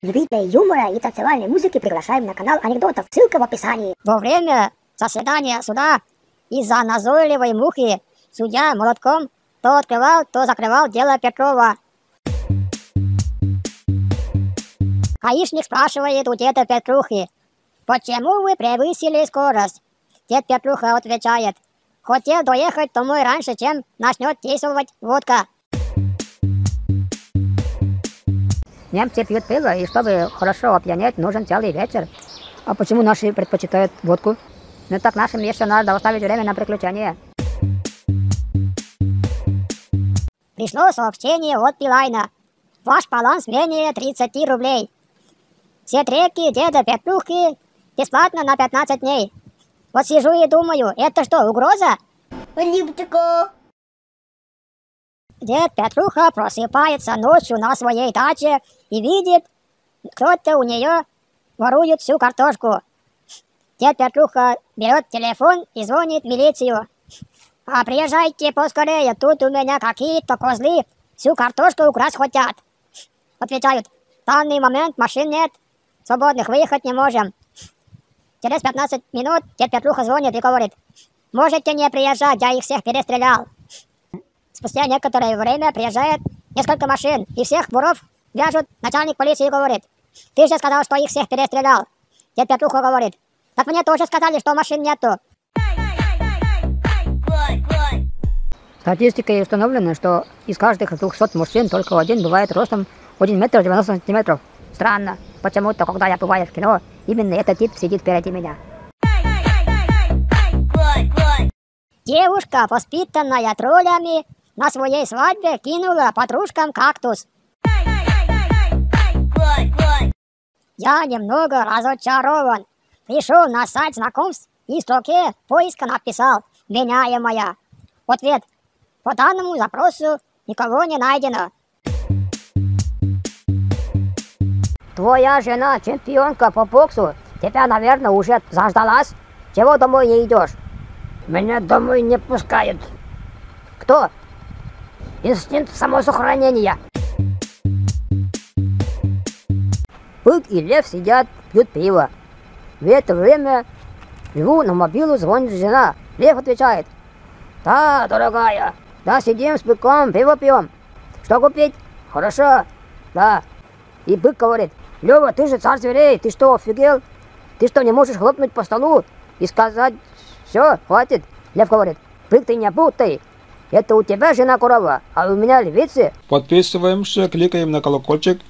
Любителей юмора и танцевальной музыки приглашаем на канал анекдотов. Ссылка в описании. Во время заседания суда из-за назойливой мухи судья молотком то открывал, то закрывал дело Петрова. Гаишник спрашивает у деда Петрухи, почему вы превысили скорость? Дед Петруха отвечает, хотел доехать домой раньше, чем начнет действовать водка. Немцы пьют пиво, и чтобы хорошо опьянеть, нужен целый вечер. А почему наши предпочитают водку? Ну так нашим еще надо оставить время на приключения. Пришло сообщение от Билайна. Ваш баланс менее 30 рублей. Все треки деда Петрухи бесплатно на 15 дней. Вот сижу и думаю, это что, угроза? Липчико. Дед Петруха просыпается ночью на своей даче и видит, кто-то у нее ворует всю картошку. Дед Петруха берет телефон и звонит в милицию. А приезжайте поскорее, тут у меня какие-то козлы всю картошку украсть хотят. Отвечают, в данный момент машин нет, свободных выехать не можем. Через 15 минут дед Петруха звонит и говорит, можете не приезжать, я их всех перестрелял. Спустя некоторое время приезжает несколько машин, и всех воров вяжут. Начальник полиции говорит, ты же сказал, что их всех перестрелял. Дед Петруха говорит, так мне тоже сказали, что машин нету. Статистикой установлено, что из каждых 200 мужчин только один бывает ростом 1 метр 90 сантиметров. Странно, почему-то, когда я бываю в кино, именно этот тип сидит впереди меня. Девушка, воспитанная троллями, на своей свадьбе кинула подружкам кактус. Я немного разочарован. Пришел на сайт знакомств и в строке поиска написал «Меняемая». Ответ «По данному запросу никого не найдено». Твоя жена чемпионка по боксу. Тебя, наверное, уже заждалась. Чего домой не идешь? Меня домой не пускают. Кто? Инстинкт самосохранения. Бык и лев сидят, пьют пиво. В это время льву на мобилу звонит жена. Лев отвечает. Да, дорогая, да, сидим с быком, пиво пьем. Что купить? Хорошо. Да. И бык говорит, Лева, ты же царь зверей, ты что, офигел? Ты что, не можешь хлопнуть по столу и сказать, все, хватит? Лев говорит, бык, ты не путай, это у тебя жена корова, а у меня львицы. Подписываемся, кликаем на колокольчик